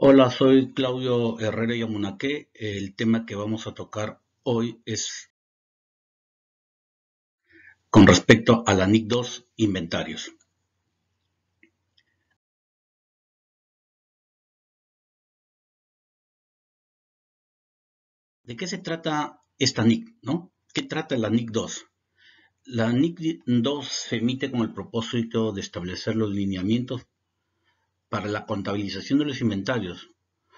Hola, soy Claudio Herrera Yamunaque. El tema que vamos a tocar hoy es con respecto a la NIC 2 inventarios. ¿De qué se trata esta NIC? ¿no? ¿Qué trata la NIC 2? La NIC 2 se emite con el propósito de establecer los lineamientos para la contabilización de los inventarios,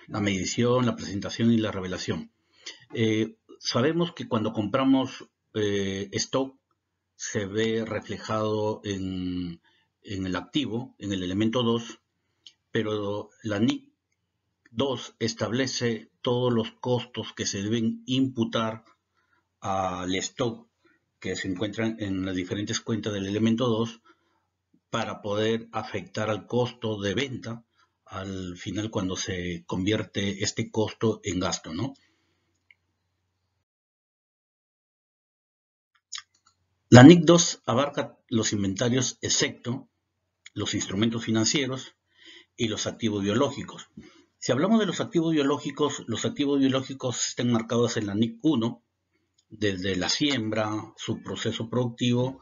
la medición, la presentación y la revelación. Eh, sabemos que cuando compramos eh, stock se ve reflejado en, en, el activo, en el elemento 2, pero la NIC 2 establece todos los costos que se deben imputar al stock que se encuentran en las diferentes cuentas del elemento 2 para poder afectar al costo de venta al final cuando se convierte este costo en gasto, ¿no? La NIC 2 abarca los inventarios excepto los instrumentos financieros y los activos biológicos. Si hablamos de los activos biológicos, los activos biológicos están marcados en la NIC 1, desde la siembra, su proceso productivo,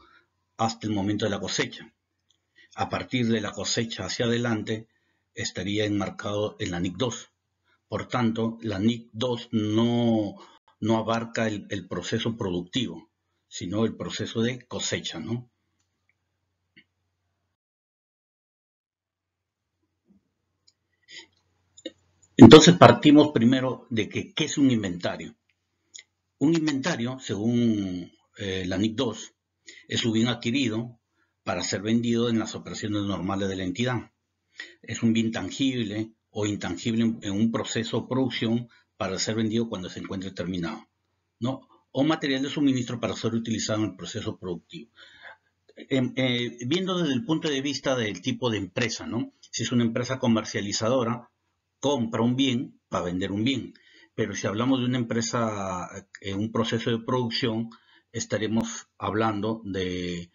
hasta el momento de la cosecha a partir de la cosecha hacia adelante estaría enmarcado en la NIC 2. Por tanto, la NIC 2 no, abarca el, el, proceso productivo, sino el proceso de cosecha, ¿no? Entonces partimos primero de que, qué es un inventario. Un inventario, según eh, la NIC 2, es un bien adquirido para ser vendido en las operaciones normales de la entidad. Es un bien tangible o intangible en un proceso de producción para ser vendido cuando se encuentre terminado. ¿no? O material de suministro para ser utilizado en el proceso productivo. Em, eh, viendo desde el punto de vista del tipo de empresa, ¿no? si es una empresa comercializadora, compra un bien para vender un bien. Pero si hablamos de una empresa en un proceso de producción, estaremos hablando de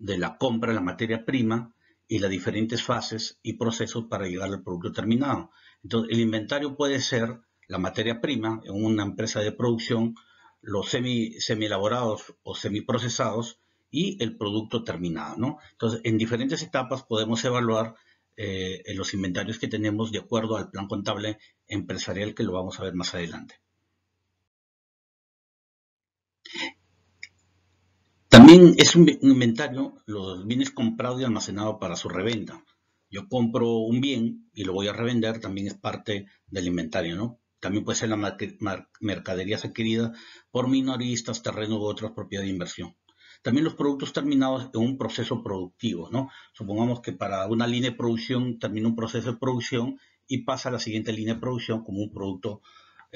de la compra de la materia prima y las diferentes fases y procesos para llegar al producto terminado. Entonces, el inventario puede ser la materia prima en una empresa de producción, los semi, semi elaborados o semi procesados y el producto terminado. ¿no? Entonces, en diferentes etapas podemos evaluar eh, los inventarios que tenemos de acuerdo al plan contable empresarial que lo vamos a ver más adelante. También es un inventario los bienes comprados y almacenados para su reventa. Yo compro un bien y lo voy a revender, también es parte del inventario, ¿no? También puede ser la mercaderías adquiridas por minoristas, terrenos u otras propiedades de inversión. También los productos terminados en un proceso productivo, ¿no? Supongamos que para una línea de producción termina un proceso de producción y pasa a la siguiente línea de producción como un producto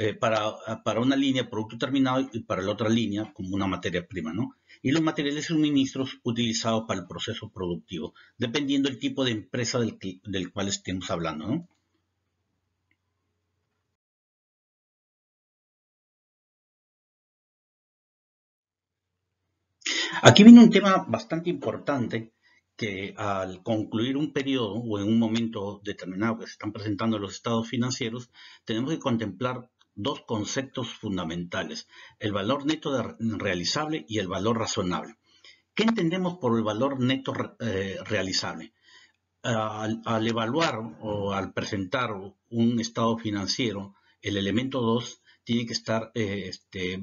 eh, para, para, una línea producto terminado y para la otra línea como una materia prima, ¿no? Y los materiales y suministros utilizados para el proceso productivo, dependiendo del tipo de empresa del, del cual estemos hablando, ¿no? Aquí viene un tema bastante importante que al concluir un periodo o en un momento determinado que se están presentando los estados financieros, tenemos que contemplar dos conceptos fundamentales, el valor neto realizable y el valor razonable. ¿Qué entendemos por el valor neto eh, realizable? Al, evaluar o al presentar un estado financiero, el elemento 2 tiene que estar eh, este,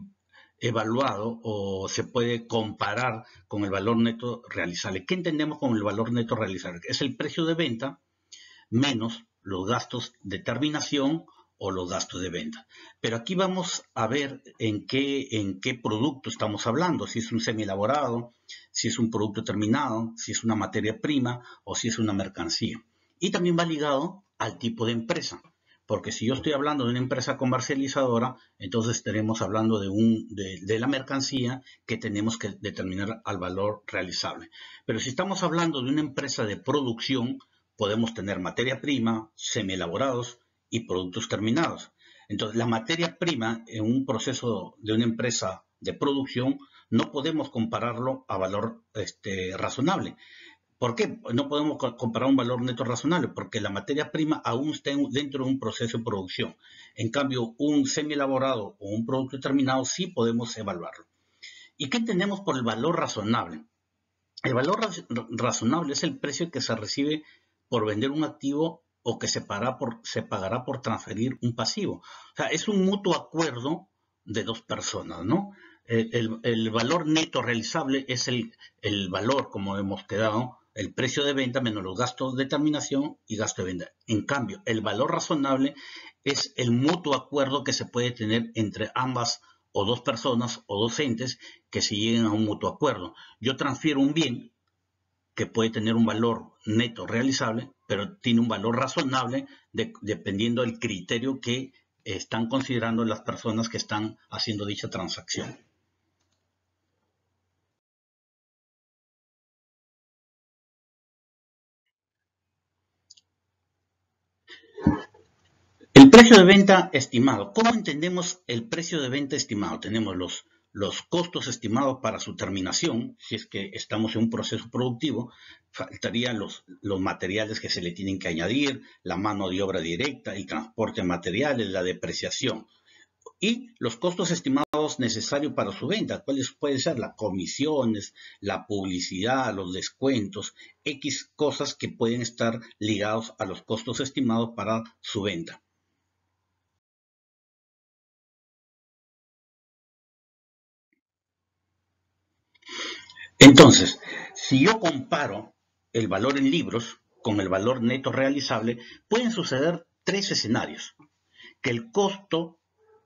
evaluado o se puede comparar con el valor neto realizable. ¿Qué entendemos con el valor neto realizable? Es el precio de venta menos los gastos de terminación o los gastos de venta. Pero aquí vamos a ver en qué, en qué producto estamos hablando, si es un semi elaborado, si es un producto terminado, si es una materia prima o si es una mercancía. Y también va ligado al tipo de empresa, porque si yo estoy hablando de una empresa comercializadora, entonces estaremos hablando de, un, de, de la mercancía que tenemos que determinar al valor realizable. Pero si estamos hablando de una empresa de producción, podemos tener materia prima, semi elaborados, y productos terminados. Entonces, la materia prima en un proceso de una empresa de producción no podemos compararlo a valor este, razonable. ¿Por qué no podemos comparar un valor neto razonable? Porque la materia prima aún está dentro de un proceso de producción. En cambio, un semi elaborado o un producto terminado sí podemos evaluarlo. ¿Y qué entendemos por el valor razonable? El valor razonable es el precio que se recibe por vender un activo o que se, pagará por transferir un pasivo. O sea, es un mutuo acuerdo de dos personas, ¿no? El, valor neto realizable es el, el valor, como hemos quedado, el precio de venta menos los gastos de terminación y gasto de venta. En cambio, el valor razonable es el mutuo acuerdo que se puede tener entre ambas o dos personas o docentes que se lleguen a un mutuo acuerdo. Yo transfiero un bien que puede tener un valor neto realizable, pero tiene un valor razonable dependiendo del criterio que están considerando las personas que están haciendo dicha transacción. El precio de venta estimado. ¿Cómo entendemos el precio de venta estimado? Tenemos los, los costos estimados para su terminación, si es que estamos en un proceso productivo, faltarían los, materiales que se le tienen que añadir, la mano de obra directa, el transporte de materiales, la depreciación y los costos estimados necesarios para su venta, cuáles pueden ser las comisiones, la publicidad, los descuentos, X cosas que pueden estar ligados a los costos estimados para su venta. Entonces, si yo comparo el valor en libros con el valor neto realizable, pueden suceder tres escenarios. Que el costo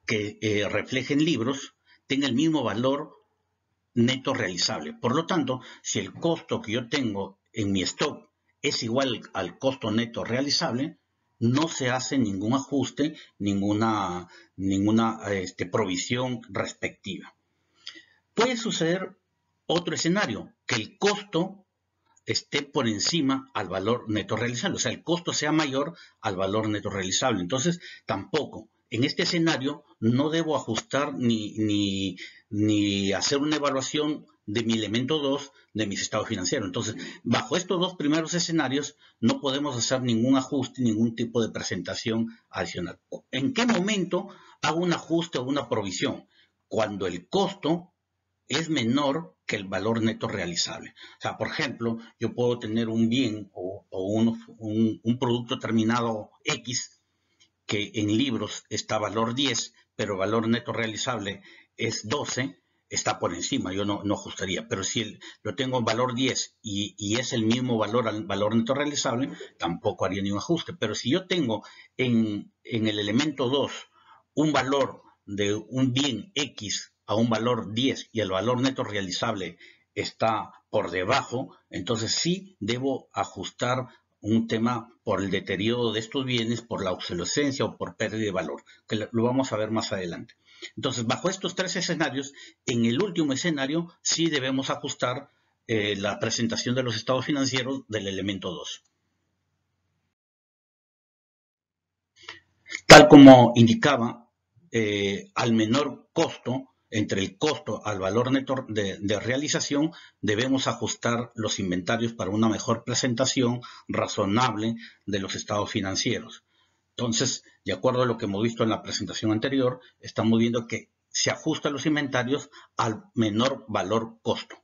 que eh, refleje en libros tenga el mismo valor neto realizable. Por lo tanto, si el costo que yo tengo en mi stock es igual al costo neto realizable, no se hace ningún ajuste, ninguna, ninguna este, provisión respectiva. Puede suceder otro escenario, que el costo esté por encima al valor neto realizable, o sea, el costo sea mayor al valor neto realizable. Entonces, tampoco, en este escenario, no debo ajustar ni, ni, ni hacer una evaluación de mi elemento 2 de mis estados financieros. Entonces, bajo estos dos primeros escenarios, no podemos hacer ningún ajuste, ningún tipo de presentación adicional. ¿En qué momento hago un ajuste o una provisión? Cuando el costo es menor que el valor neto realizable. O sea, por ejemplo, yo puedo tener un bien o, un, producto terminado X que en libros está valor 10, pero valor neto realizable es 12, está por encima, yo no, ajustaría. Pero si lo tengo en valor 10 y, es el mismo valor al valor neto realizable, tampoco haría ningún ajuste. Pero si yo tengo en, en el elemento 2 un valor de un bien X a un valor 10 y el valor neto realizable está por debajo, entonces sí debo ajustar un tema por el deterioro de estos bienes, por la obsolescencia o por pérdida de valor, que lo vamos a ver más adelante. Entonces, bajo estos tres escenarios, en el último escenario sí debemos ajustar eh, la presentación de los estados financieros del elemento 2. Tal como indicaba, eh, al menor costo, entre el costo al valor neto de, realización, debemos ajustar los inventarios para una mejor presentación razonable de los estados financieros. Entonces, de acuerdo a lo que hemos visto en la presentación anterior, estamos viendo que se ajustan los inventarios al menor valor costo.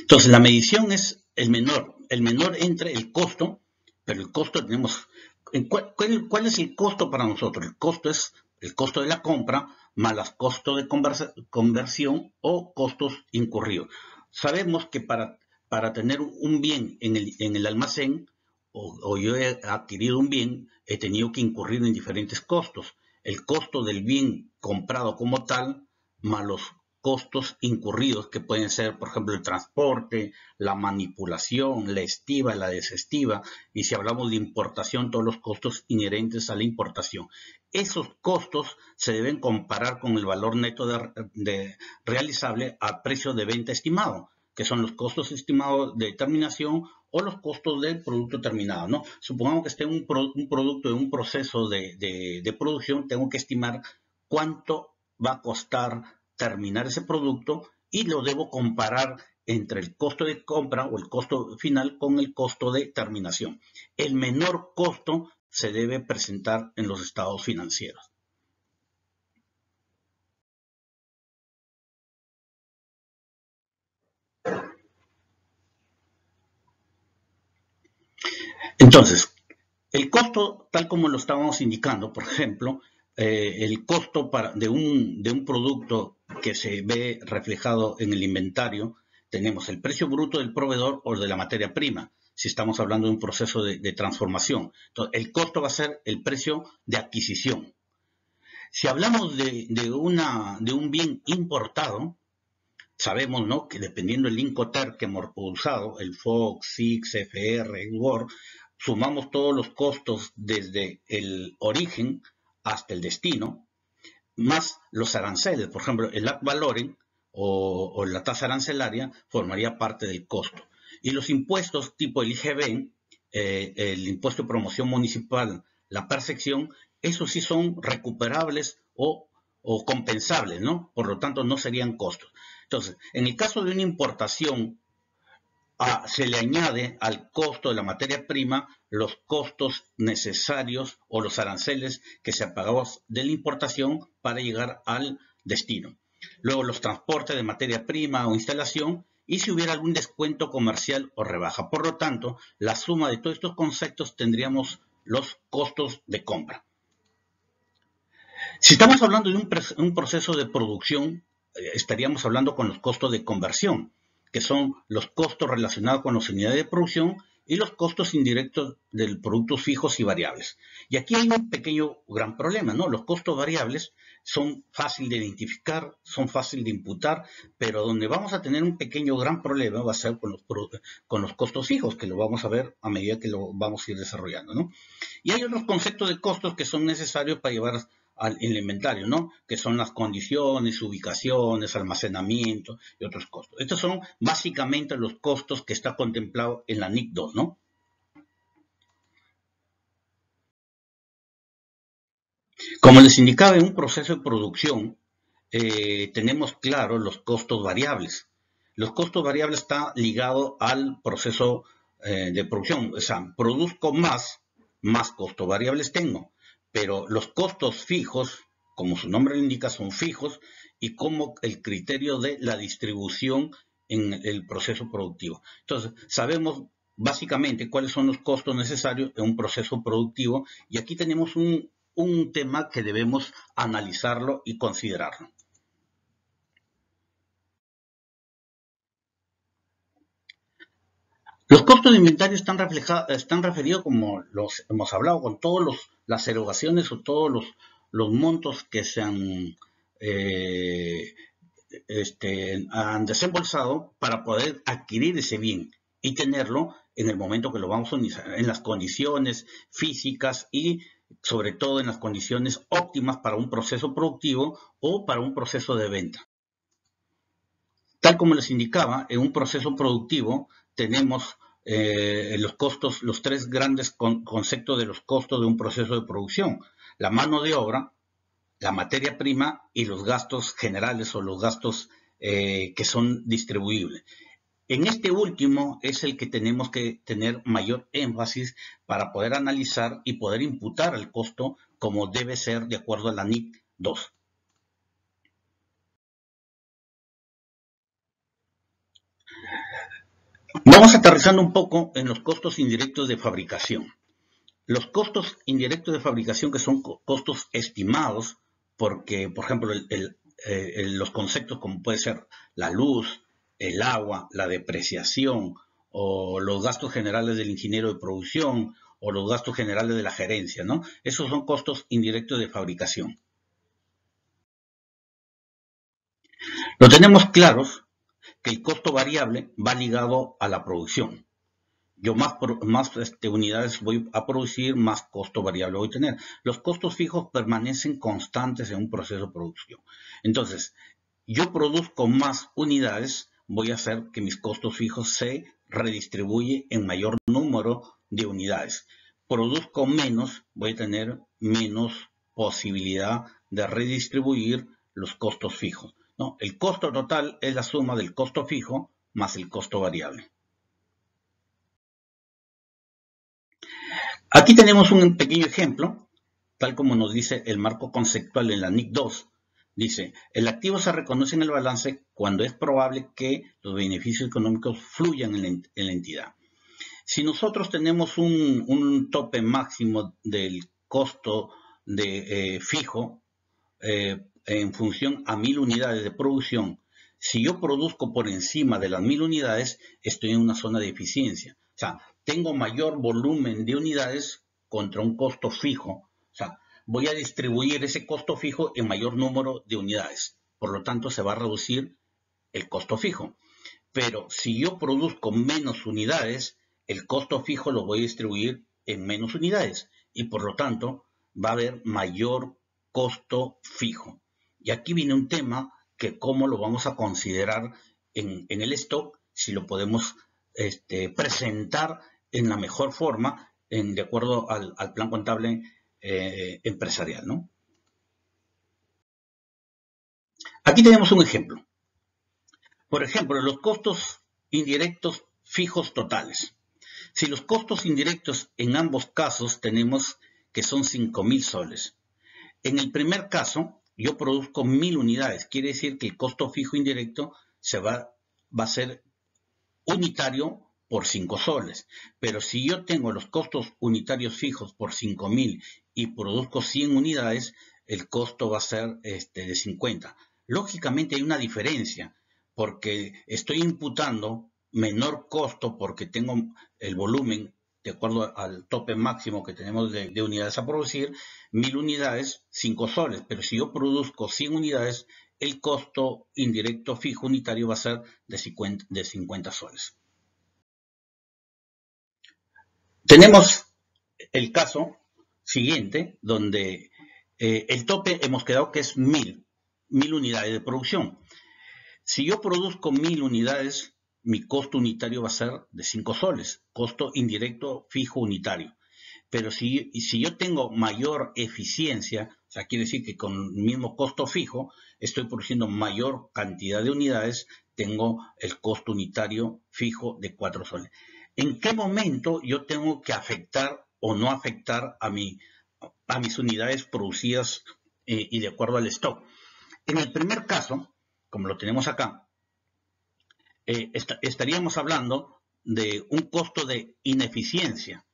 Entonces, la medición es el menor, el menor entre el costo, pero el costo tenemos ¿Cuál, es el costo para nosotros? El costo es el costo de la compra más los costos de conversión o costos incurridos. Sabemos que para, para tener un bien en el, en el almacén o, o, yo he adquirido un bien, he tenido que incurrir en diferentes costos. El costo del bien comprado como tal, más los costos incurridos que pueden ser, por ejemplo, el transporte, la manipulación, la estiva, la desestiva, y si hablamos de importación, todos los costos inherentes a la importación. Esos costos se deben comparar con el valor neto de, realizable a precio de venta estimado, que son los costos estimados de terminación o los costos del producto terminado. ¿no? Supongamos que esté un, un producto en un proceso de, de producción, tengo que estimar cuánto va a costar terminar ese producto y lo debo comparar entre el costo de compra o el costo final con el costo de terminación. El menor costo se debe presentar en los estados financieros. Entonces, el costo, tal como lo estábamos indicando, por ejemplo, eh, el costo de, un, producto que se ve reflejado en el inventario tenemos el precio bruto del proveedor o de la materia prima, si estamos hablando de un proceso de, transformación. El costo va a ser el precio de adquisición. Si hablamos de, un bien importado, sabemos ¿no? que dependiendo del Incoterm que hemos usado, el Fox, SIX, FR, Word, sumamos todos los costos desde el origen hasta el destino, más los aranceles. Por ejemplo, el ad valorem o, la tasa arancelaria formaría parte del costo. Y los impuestos tipo el IGB, eh, el impuesto de promoción municipal, la percepción, esos sí son recuperables o, o compensables, ¿no? Por lo tanto, no serían costos. Entonces, en el caso de una importación, se le añade al costo de la materia prima los costos necesarios o los aranceles que se pagaban de la importación para llegar al destino luego los transportes de materia prima o instalación y si hubiera algún descuento comercial o rebaja. Por lo tanto, la suma de todos estos conceptos tendríamos los costos de compra. Si estamos hablando de un, proceso de producción, eh, estaríamos hablando con los costos de conversión, que son los costos relacionados con las unidades de producción y los costos indirectos de productos fijos y variables. Y aquí hay un pequeño gran problema, ¿no? Los costos variables son fáciles de identificar, son fáciles de imputar, pero donde vamos a tener un pequeño gran problema va a ser con los, con los costos fijos, que lo vamos a ver a medida que lo vamos a ir desarrollando, ¿no? Y hay otros conceptos de costos que son necesarios para llevar al inventario, ¿no? Que son las condiciones, ubicaciones, almacenamiento y otros costos. Estos son básicamente los costos que está contemplado en la NIC 2, ¿no? Como les indicaba, en un proceso de producción eh, tenemos claro los costos variables. Los costos variables están ligados al proceso eh, de producción. O sea, produzco más, más costos variables tengo pero los costos fijos, como su nombre lo indica, son fijos y como el criterio de la distribución en el proceso productivo. Entonces, sabemos básicamente cuáles son los costos necesarios en un proceso productivo y aquí tenemos un, un tema que debemos analizarlo y considerarlo. Los costos de inventario están, están referidos, como los hemos hablado, con todas las erogaciones o todos los, montos que se han, eh, este, han desembolsado para poder adquirir ese bien y tenerlo en el momento que lo vamos a utilizar, en las condiciones físicas y sobre todo en las condiciones óptimas para un proceso productivo o para un proceso de venta. Tal como les indicaba, en un proceso productivo tenemos eh, los costos, los tres grandes conceptos de los costos de un proceso de producción. La mano de obra, la materia prima y los gastos generales o los gastos eh, que son distribuibles. En este último es el que tenemos que tener mayor énfasis para poder analizar y poder imputar el costo como debe ser de acuerdo a la NIC 2. Vamos aterrizando un poco en los costos indirectos de fabricación. Los costos indirectos de fabricación que son costos estimados porque, por ejemplo, eh, los conceptos como puede ser la luz, el agua, la depreciación o los gastos generales del ingeniero de producción o los gastos generales de la gerencia, ¿no? Esos son costos indirectos de fabricación. Lo tenemos claros que el costo variable va ligado a la producción. Yo más, más este, unidades voy a producir, más costo variable voy a tener. Los costos fijos permanecen constantes en un proceso de producción. Entonces, yo produzco más unidades, voy a hacer que mis costos fijos se redistribuyen en mayor número de unidades. Produzco menos, voy a tener menos posibilidad de redistribuir los costos fijos. ¿No? El costo total es la suma del costo fijo más el costo variable. Aquí tenemos un pequeño ejemplo, tal como nos dice el marco conceptual en la NIC 2. Dice, el activo se reconoce en el balance cuando es probable que los beneficios económicos fluyan en la, entidad. Si nosotros tenemos un, tope máximo del costo de eh, fijo eh, en función a mil unidades de producción, si yo produzco por encima de las mil unidades, estoy en una zona de eficiencia. O sea, tengo mayor volumen de unidades contra un costo fijo. O sea, voy a distribuir ese costo fijo en mayor número de unidades. Por lo tanto, se va a reducir el costo fijo. Pero si yo produzco menos unidades, el costo fijo lo voy a distribuir en menos unidades. Y por lo tanto, va a haber mayor costo fijo. Y aquí viene un tema que cómo lo vamos a considerar en, el stock, si lo podemos este, presentar en la mejor forma en, de acuerdo al, plan contable eh, empresarial. ¿no? Aquí tenemos un ejemplo. Por ejemplo, los costos indirectos fijos totales. Si los costos indirectos en ambos casos tenemos que son 5.000 soles. En el primer caso, yo produzco 1.000 unidades. Quiere decir que el costo fijo indirecto se va, va a ser unitario por 5 soles. Pero si yo tengo los costos unitarios fijos por 5.000 y produzco 100 unidades, el costo va a ser este, de 50. Lógicamente hay una diferencia porque estoy imputando menor costo porque tengo el volumen de acuerdo al tope máximo que tenemos de, de unidades a producir, 1000 unidades, 5 soles. Pero si yo produzco 100 unidades, el costo indirecto fijo unitario va a ser de 50, de 50 soles. Tenemos el caso siguiente, donde eh, el tope hemos quedado que es mil, mil unidades de producción. Si yo produzco mil unidades, mi costo unitario va a ser de 5 soles, costo indirecto fijo unitario. Pero si, si yo tengo mayor eficiencia, o sea, quiere decir que con el mismo costo fijo estoy produciendo mayor cantidad de unidades, tengo el costo unitario fijo de 4 soles en qué momento yo tengo que afectar o no afectar a, mi, a mis unidades producidas eh, y de acuerdo al stock. En el primer caso, como lo tenemos acá, eh, estaríamos hablando de un costo de ineficiencia,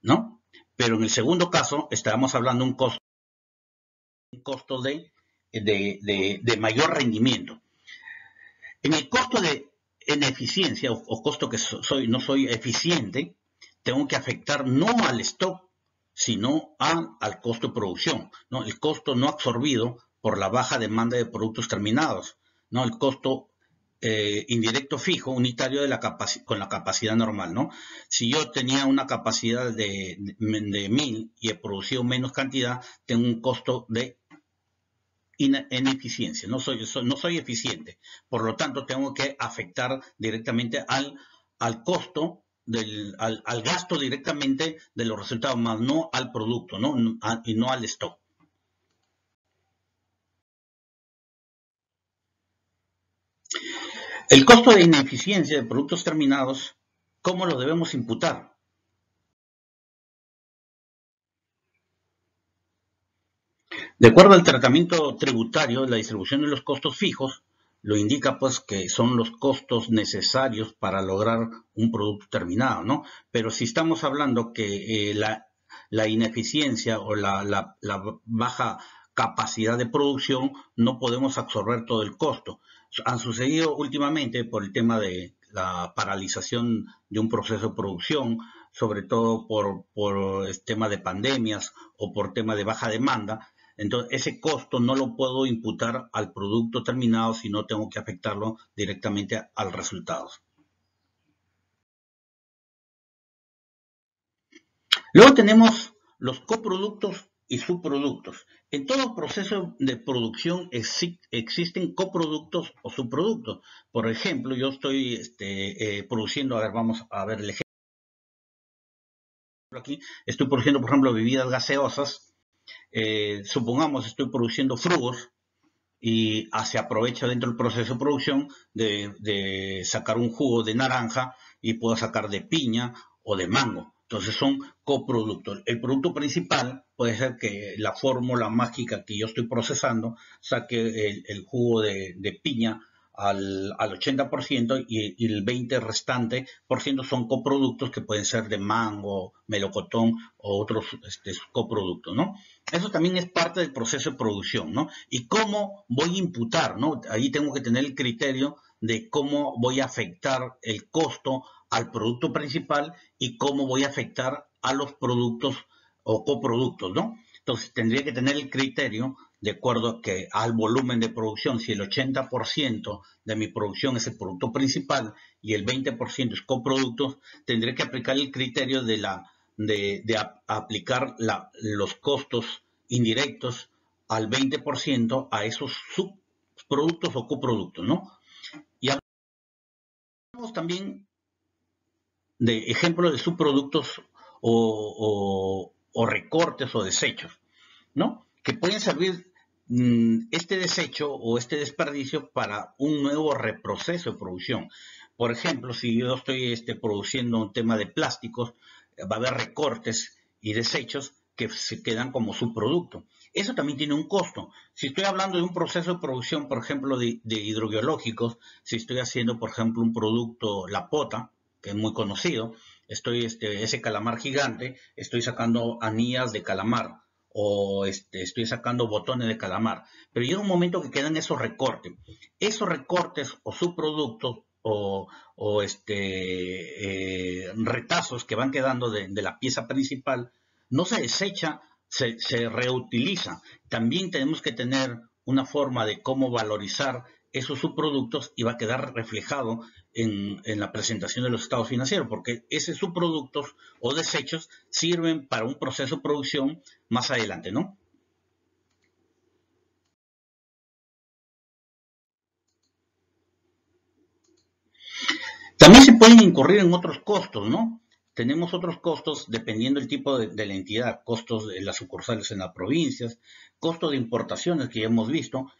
¿no? Pero en el segundo caso, estaríamos hablando de un costo, un costo de, mayor rendimiento. En el costo de en eficiencia o, costo que soy, no soy eficiente, tengo que afectar no al stock, sino al costo de producción, ¿no? el costo no absorbido por la baja demanda de productos terminados, ¿no? el costo eh, indirecto fijo unitario de la con la capacidad normal. ¿no? Si yo tenía una capacidad de, de, mil y he producido menos cantidad, tengo un costo de en eficiencia, no soy, no soy eficiente. Por lo tanto, tengo que afectar directamente al, al costo, del, al, gasto directamente de los resultados, más no al producto ¿no? y no al stock. El costo de ineficiencia de productos terminados, ¿cómo lo debemos imputar? De acuerdo al tratamiento tributario, la distribución de los costos fijos lo indica pues que son los costos necesarios para lograr un producto terminado, ¿no? Pero si estamos hablando que eh, la, ineficiencia o la, la, baja capacidad de producción, no podemos absorber todo el costo. Han sucedido últimamente por el tema de la paralización de un proceso de producción, sobre todo por, por el tema de pandemias o por tema de baja demanda, entonces, ese costo no lo puedo imputar al producto terminado, sino tengo que afectarlo directamente al resultado. Luego tenemos los coproductos y subproductos. En todo proceso de producción existen coproductos o subproductos. Por ejemplo, yo estoy este, eh, produciendo, a ver, vamos a ver el ejemplo aquí, estoy produciendo, por ejemplo, bebidas gaseosas eh, supongamos estoy produciendo frugos, y se aprovecha dentro del proceso de producción de, sacar un jugo de naranja y puedo sacar de piña o de mango. Entonces son coproductos. El producto principal puede ser que la fórmula mágica que yo estoy procesando saque el, jugo de, piña al, 80% y, y, el 20% restante por ciento son coproductos que pueden ser de mango, melocotón o otros este, coproductos, ¿no? Eso también es parte del proceso de producción, ¿no? Y cómo voy a imputar, ¿no? Ahí tengo que tener el criterio de cómo voy a afectar el costo al producto principal y cómo voy a afectar a los productos o coproductos, ¿no? Entonces tendría que tener el criterio de acuerdo a que al volumen de producción, si el 80% de mi producción es el producto principal y el 20% es coproductos, tendré que aplicar el criterio de, la, de, aplicar los costos indirectos al 20% a esos subproductos o coproductos, ¿no? Hablamos también de ejemplos de subproductos o, o recortes o desechos, ¿no? Que pueden servir Mm, este desecho o este desperdicio para un nuevo reproceso de producción. Por ejemplo, si yo estoy este, produciendo un tema de plásticos, va a haber recortes y desechos que se quedan como subproducto. Eso también tiene un costo. Si estoy hablando de un proceso de producción, por ejemplo, de, hidrobiológicos, si estoy haciendo, por ejemplo, un producto, la pota, que es muy conocido, estoy, este, ese calamar gigante, estoy sacando anillas de calamar o este, estoy sacando botones de calamar. Pero llega un momento que quedan esos recortes. Esos recortes o subproductos o, este, eh, retazos que van quedando de, la pieza principal no se desecha, se, reutiliza. También tenemos que tener una forma de cómo valorizar esos subproductos y va a quedar reflejado en, la presentación de los estados financieros, porque esos subproductos o desechos sirven para un proceso de producción más adelante, ¿no? También se pueden incurrir en otros costos, ¿no? Tenemos otros costos dependiendo del tipo de, la entidad, costos de las sucursales en las provincias, costos de importaciones que ya hemos visto,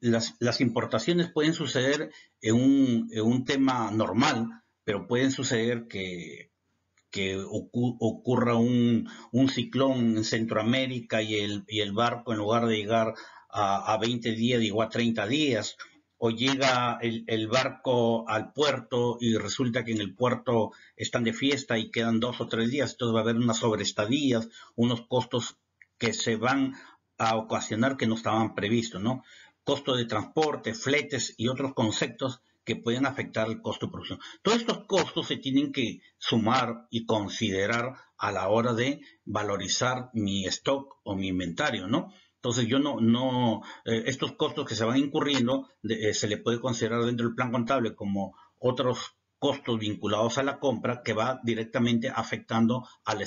las, importaciones pueden suceder en un, tema normal, pero pueden suceder que, ocurra un, ciclón en Centroamérica y el, el, barco en lugar de llegar a, a, 20 días llegó a 30 días, o llega el, barco al puerto y resulta que en el puerto están de fiesta y quedan dos o tres días, entonces va a haber unas sobreestadías, unos costos que se van a ocasionar que no estaban previstos, ¿no? Costo de transporte, fletes y otros conceptos que pueden afectar el costo de producción. Todos estos costos se tienen que sumar y considerar a la hora de valorizar mi stock o mi inventario, ¿no? Entonces yo no, no, eh, estos costos que se van incurriendo eh, se le puede considerar dentro del plan contable como otros costos vinculados a la compra que va directamente afectando al,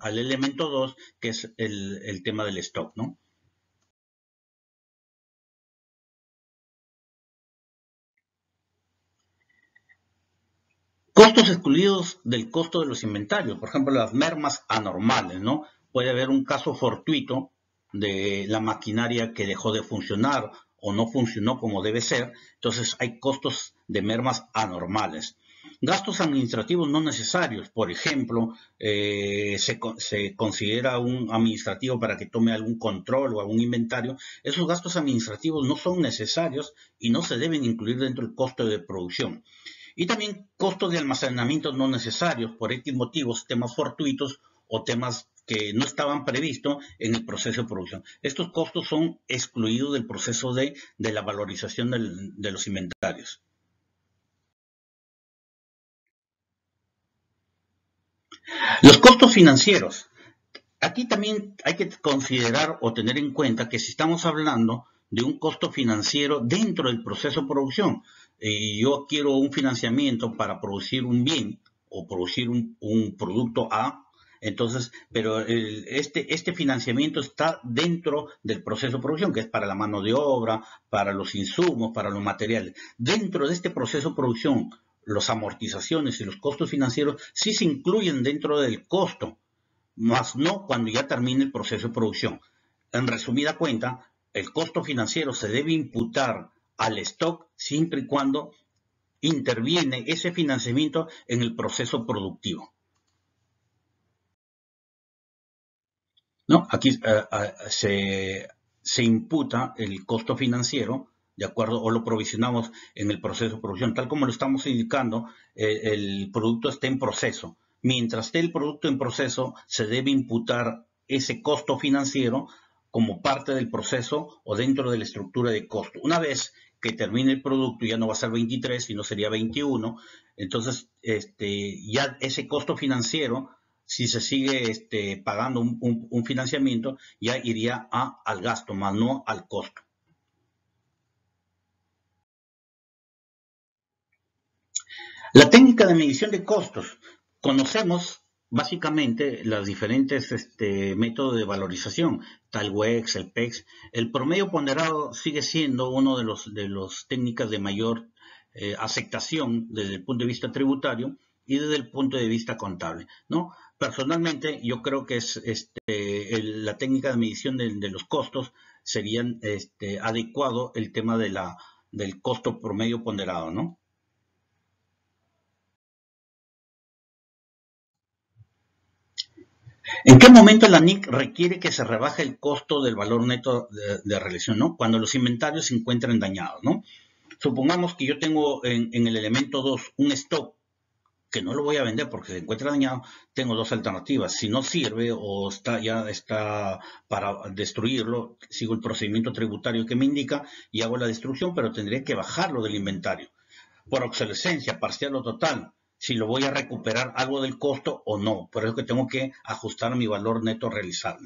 al, elemento 2, que es el, el, tema del stock, ¿no? Costos excluidos del costo de los inventarios, por ejemplo, las mermas anormales, ¿no? Puede haber un caso fortuito de la maquinaria que dejó de funcionar o no funcionó como debe ser, entonces hay costos de mermas anormales. Gastos administrativos no necesarios, por ejemplo, eh, se, considera un administrativo para que tome algún control o algún inventario, esos gastos administrativos no son necesarios y no se deben incluir dentro del costo de producción. Y también costos de almacenamiento no necesarios, por X motivos, temas fortuitos o temas que no estaban previstos en el proceso de producción. Estos costos son excluidos del proceso de, la valorización de los inventarios. Los costos financieros. Aquí también hay que considerar o tener en cuenta que si estamos hablando de un costo financiero dentro del proceso de producción, y yo quiero un financiamiento para producir un bien o producir un producto A, entonces, pero este, este financiamiento está dentro del proceso de producción, que es para la mano de obra, para los insumos, para los materiales. Dentro de este proceso de producción, las amortizaciones y los costos financieros sí se incluyen dentro del costo, más no cuando ya termine el proceso de producción. En resumida cuenta, el costo financiero se debe imputar al stock siempre y cuando interviene ese financiamiento en el proceso productivo. ¿No? Aquí eh, eh, se, imputa el costo financiero, ¿de acuerdo? O lo provisionamos en el proceso de producción, tal como lo estamos indicando, eh, el producto está en proceso. Mientras esté el producto en proceso, se debe imputar ese costo financiero como parte del proceso o dentro de la estructura de costo. Una vez que termine el producto ya no va a ser 23, sino sería 21, entonces este, ya ese costo financiero, si se sigue este, pagando un, financiamiento, ya iría a, al gasto, más no al costo. La técnica de medición de costos. Conocemos básicamente los diferentes este, métodos de valorización, tal WEX, el PEX. El promedio ponderado sigue siendo uno de los de las técnicas de mayor eh, aceptación desde el punto de vista tributario y desde el punto de vista contable. ¿no? Personalmente, yo creo que es este, la técnica de medición de, los costos sería este, adecuado el tema de la, del costo promedio ponderado. ¿no? ¿En qué momento la NIC requiere que se rebaje el costo del valor neto de, realización? ¿no? Cuando los inventarios se encuentren dañados, ¿no? Supongamos que yo tengo en, el elemento 2 un stock que no lo voy a vender porque se encuentra dañado, tengo dos alternativas. Si no sirve o está ya está para destruirlo, sigo el procedimiento tributario que me indica y hago la destrucción, pero tendría que bajarlo del inventario. Por obsolescencia, parcial o total, si lo voy a recuperar algo del costo o no. Por eso que tengo que ajustar mi valor neto realizado.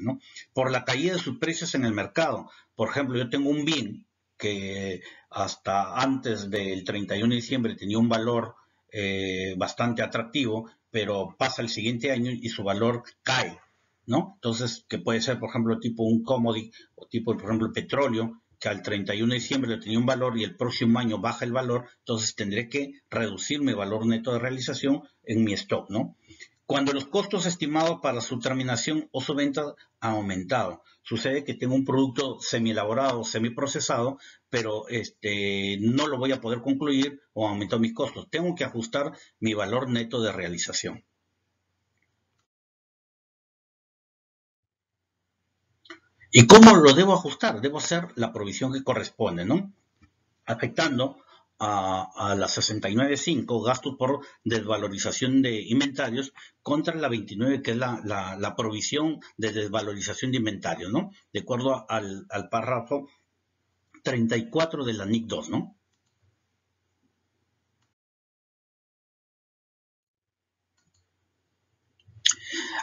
Por la caída de sus precios en el mercado. Por ejemplo, yo tengo un bien que hasta antes del 31 de diciembre tenía un valor eh, bastante atractivo, pero pasa el siguiente año y su valor cae, ¿no? Entonces, que puede ser, por ejemplo, tipo un commodity o tipo, por ejemplo, el petróleo, que al 31 de diciembre tenía un valor y el próximo año baja el valor, entonces tendré que reducir mi valor neto de realización en mi stock, ¿no? Cuando los costos estimados para su terminación o su venta han aumentado. Sucede que tengo un producto semi-elaborado, semi-procesado, pero este, no lo voy a poder concluir o han aumentado mis costos. Tengo que ajustar mi valor neto de realización. ¿Y cómo lo debo ajustar? Debo hacer la provisión que corresponde, ¿no? Afectando a, a la 69.5, gastos por desvalorización de inventarios, contra la 29, que es la, provisión de desvalorización de inventarios, ¿no? De acuerdo al, al párrafo 34 de la NIC 2, ¿no?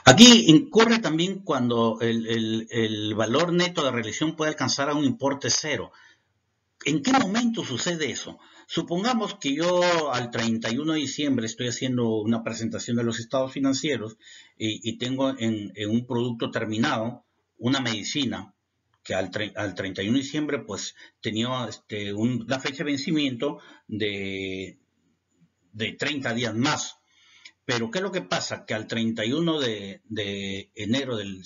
Aquí incurre también cuando el, valor neto de realización puede alcanzar a un importe cero. ¿En qué momento sucede eso? Supongamos que yo al 31 de diciembre estoy haciendo una presentación de los estados financieros y, tengo en, un producto terminado una medicina que al, 31 de diciembre pues tenía este, una fecha de vencimiento de, de 30 días más. Pero ¿qué es lo que pasa? Que al 31 de, enero del,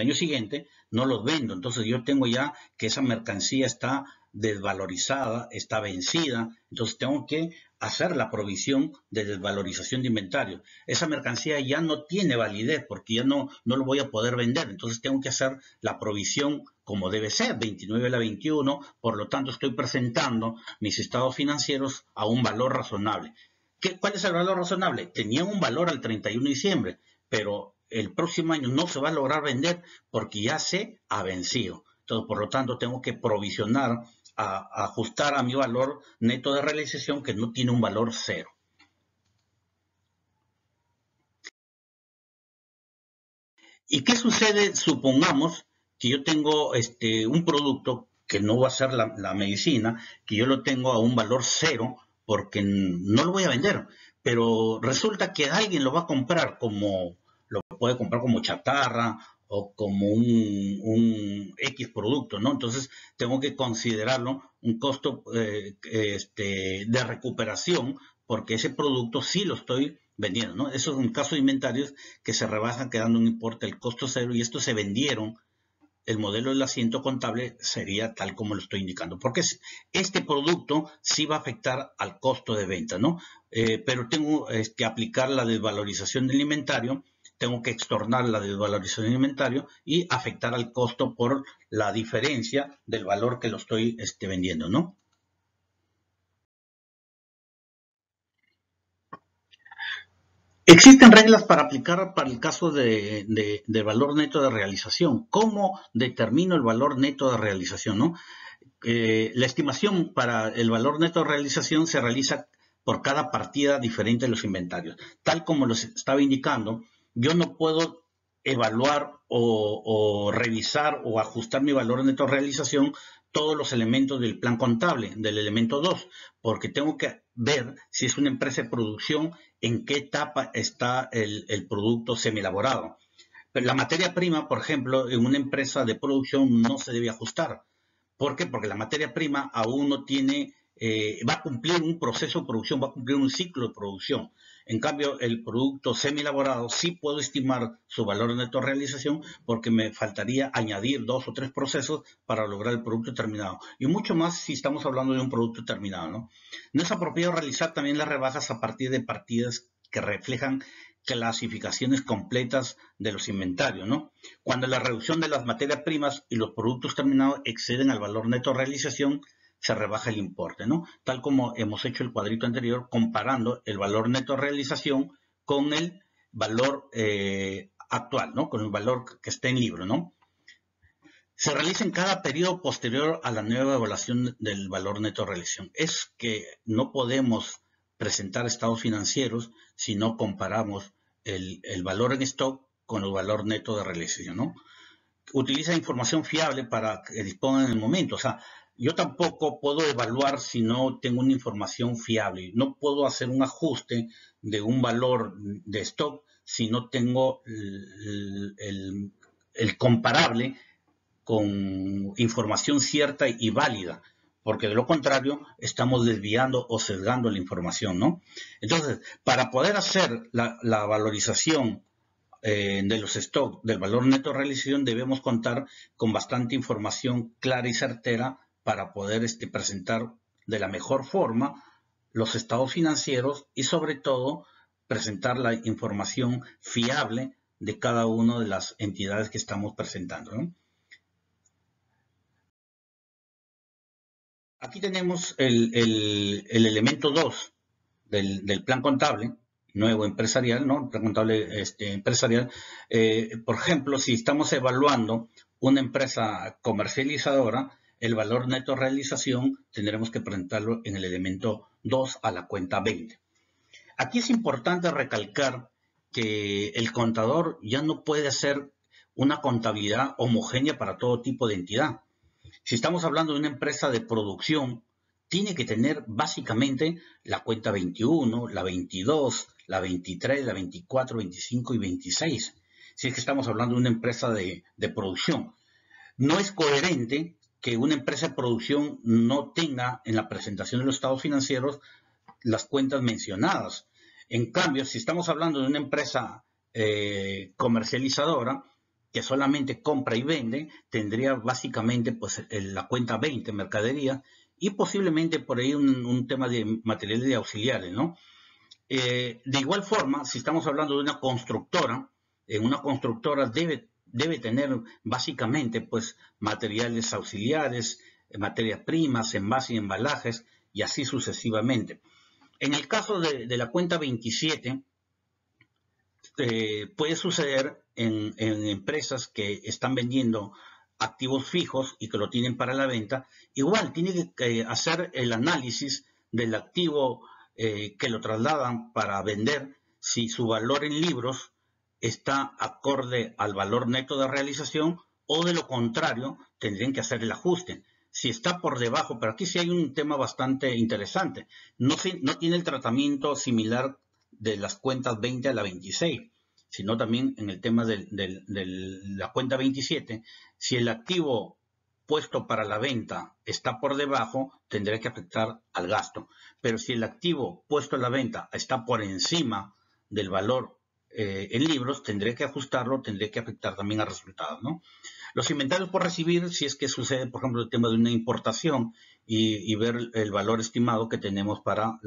año siguiente no los vendo. Entonces yo tengo ya que esa mercancía está desvalorizada, está vencida. Entonces tengo que hacer la provisión de desvalorización de inventario. Esa mercancía ya no tiene validez porque ya no, no lo voy a poder vender. Entonces tengo que hacer la provisión como debe ser, 29 a la 21. Por lo tanto estoy presentando mis estados financieros a un valor razonable. ¿Cuál es el valor razonable? Tenía un valor al 31 de diciembre, pero el próximo año no se va a lograr vender porque ya se ha vencido. Entonces, por lo tanto, tengo que provisionar, a, ajustar a mi valor neto de realización que no tiene un valor cero. ¿Y qué sucede? Supongamos que yo tengo este, un producto que no va a ser la, la medicina, que yo lo tengo a un valor cero porque no lo voy a vender, pero resulta que alguien lo va a comprar como, lo puede comprar como chatarra o como un, X producto, ¿no? Entonces tengo que considerarlo un costo eh, este, de recuperación porque ese producto sí lo estoy vendiendo, ¿no? Eso es un caso de inventarios que se rebajan quedando un importe el costo cero y estos se vendieron el modelo del asiento contable sería tal como lo estoy indicando, porque este producto sí va a afectar al costo de venta, ¿no? Eh, pero tengo que aplicar la desvalorización del inventario, tengo que extornar la desvalorización inventario y afectar al costo por la diferencia del valor que lo estoy este, vendiendo, ¿no? Existen reglas para aplicar para el caso de, valor neto de realización. ¿Cómo determino el valor neto de realización? ¿no? Eh, la estimación para el valor neto de realización se realiza por cada partida diferente de los inventarios. Tal como los estaba indicando, yo no puedo evaluar o, revisar o ajustar mi valor neto realización todos los elementos del plan contable, del elemento 2, porque tengo que ver si es una empresa de producción, en qué etapa está el, producto semi-elaborado. Pero la materia prima, por ejemplo, en una empresa de producción no se debe ajustar. ¿Por qué? Porque la materia prima aún no tiene, eh, va a cumplir un proceso de producción, va a cumplir un ciclo de producción. En cambio, el producto semi-elaborado sí puedo estimar su valor neto de realización porque me faltaría añadir dos o tres procesos para lograr el producto terminado. Y mucho más si estamos hablando de un producto terminado. No, no es apropiado realizar también las rebajas a partir de partidas que reflejan clasificaciones completas de los inventarios, ¿no? Cuando la reducción de las materias primas y los productos terminados exceden al valor neto de realización, se rebaja el importe, ¿no? Tal como hemos hecho el cuadrito anterior, comparando el valor neto de realización con el valor eh, actual, ¿no? Con el valor que está en libro, ¿no? Se realiza en cada periodo posterior a la nueva evaluación del valor neto de realización. Es que no podemos presentar estados financieros si no comparamos el, valor en stock con el valor neto de realización, ¿no? Utiliza información fiable para que dispongan en el momento. O sea, yo tampoco puedo evaluar si no tengo una información fiable. No puedo hacer un ajuste de un valor de stock si no tengo el, comparable con información cierta y válida, porque de lo contrario estamos desviando o sesgando la información, ¿no? Entonces, para poder hacer la, valorización eh, de los stocks del valor neto de realización debemos contar con bastante información clara y certera para poder este, presentar de la mejor forma los estados financieros y sobre todo presentar la información fiable de cada una de las entidades que estamos presentando. Aquí tenemos el, elemento 2 del, plan contable, nuevo empresarial, ¿no? plan contable este, empresarial. Eh, por ejemplo, si estamos evaluando una empresa comercializadora, el valor neto realización tendremos que presentarlo en el elemento 2 a la cuenta 20. Aquí es importante recalcar que el contador ya no puede hacer una contabilidad homogénea para todo tipo de entidad. Si estamos hablando de una empresa de producción, tiene que tener básicamente la cuenta 21, la 22, la 23, la 24, 25 y 26. Si es que estamos hablando de una empresa de, de producción. No es coherente que una empresa de producción no tenga en la presentación de los estados financieros las cuentas mencionadas. En cambio, si estamos hablando de una empresa eh, comercializadora que solamente compra y vende, tendría básicamente pues, la cuenta 20, mercadería, y posiblemente por ahí un, tema de materiales de auxiliares, ¿no? Eh, de igual forma, si estamos hablando de una constructora, en una constructora debe debe tener básicamente pues materiales auxiliares, eh, materias primas, envases y embalajes y así sucesivamente. En el caso de, la cuenta 27, eh, puede suceder en, empresas que están vendiendo activos fijos y que lo tienen para la venta, igual tiene que hacer el análisis del activo eh, que lo trasladan para vender, si su valor en libros está acorde al valor neto de realización o de lo contrario tendrían que hacer el ajuste. Si está por debajo, pero aquí sí hay un tema bastante interesante, no, no tiene el tratamiento similar de las cuentas 20 a la 26, sino también en el tema de, la cuenta 27, si el activo puesto para la venta está por debajo, tendría que afectar al gasto. Pero si el activo puesto a la venta está por encima del valor eh, en libros, tendré que ajustarlo, tendré que afectar también a resultados, ¿no? Los inventarios por recibir, si es que sucede, por ejemplo, el tema de una importación y, ver el valor estimado que tenemos para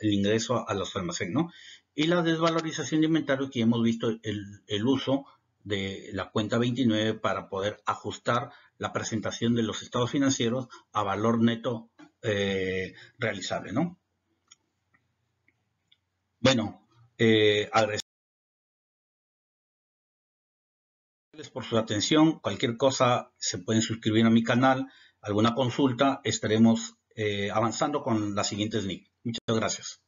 el ingreso a los almacenes, ¿no? Y la desvalorización de inventario que hemos visto el, uso de la cuenta 29 para poder ajustar la presentación de los estados financieros a valor neto eh, realizable, ¿no? Bueno, eh, por su atención. Cualquier cosa se pueden suscribir a mi canal. Alguna consulta, estaremos eh, avanzando con las siguientes NIC. Muchas gracias.